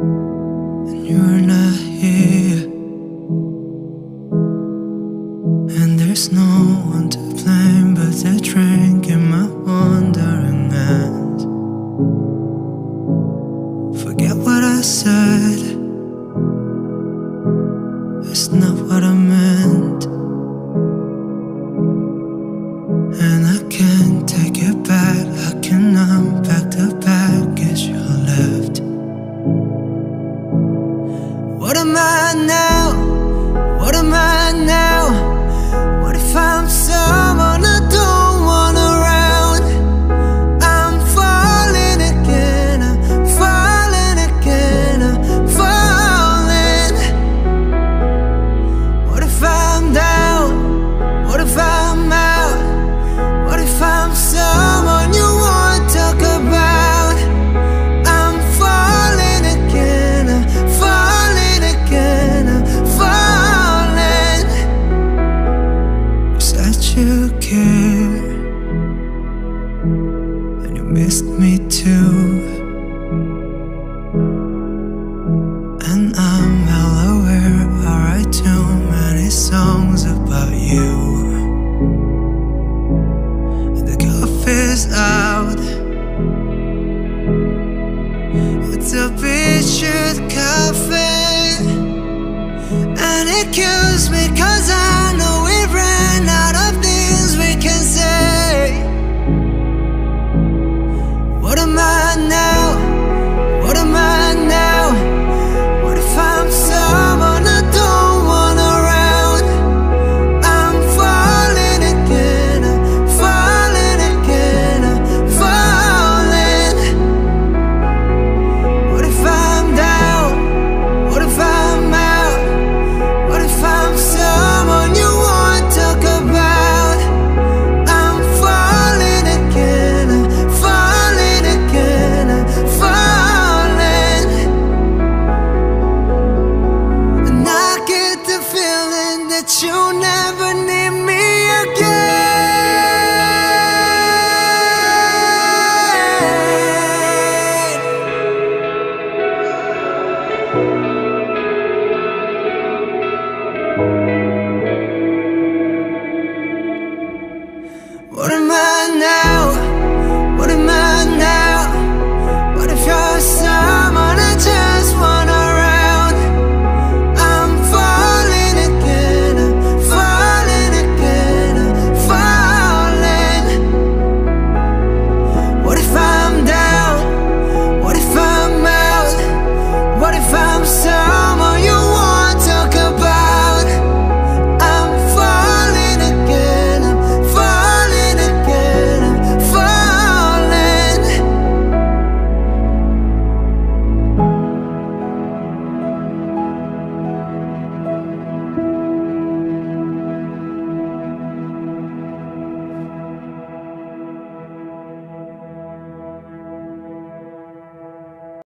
and you're not here, and there's no one to blame but that drink in my wandering hands. Forget what I said. you care. And you missed me too. And I'm well aware I write too many songs about you. And The coffee's out. It's a Beachwood cafe. And it kills me cause I you now.